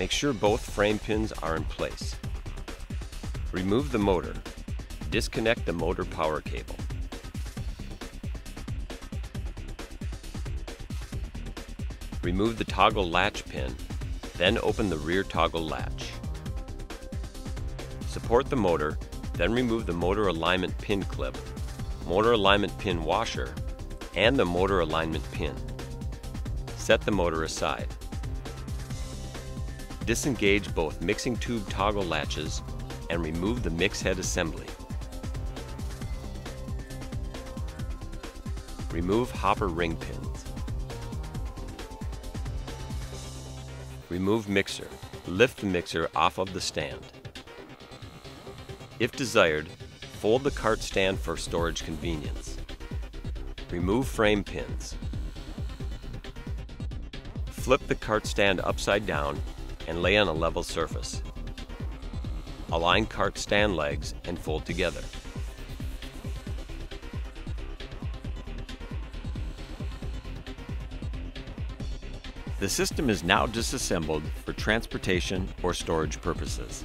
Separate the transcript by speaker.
Speaker 1: Make sure both frame pins are in place. Remove the motor. Disconnect the motor power cable. Remove the toggle latch pin, then open the rear toggle latch. Support the motor, then remove the motor alignment pin clip, motor alignment pin washer, and the motor alignment pin. Set the motor aside. Disengage both mixing tube toggle latches and remove the mix head assembly. Remove hopper ring pins. Remove mixer. Lift the mixer off of the stand. If desired, fold the cart stand for storage convenience. Remove frame pins. Flip the cart stand upside down and lay on a level surface. Align cart stand legs and fold together. The system is now disassembled for transportation or storage purposes.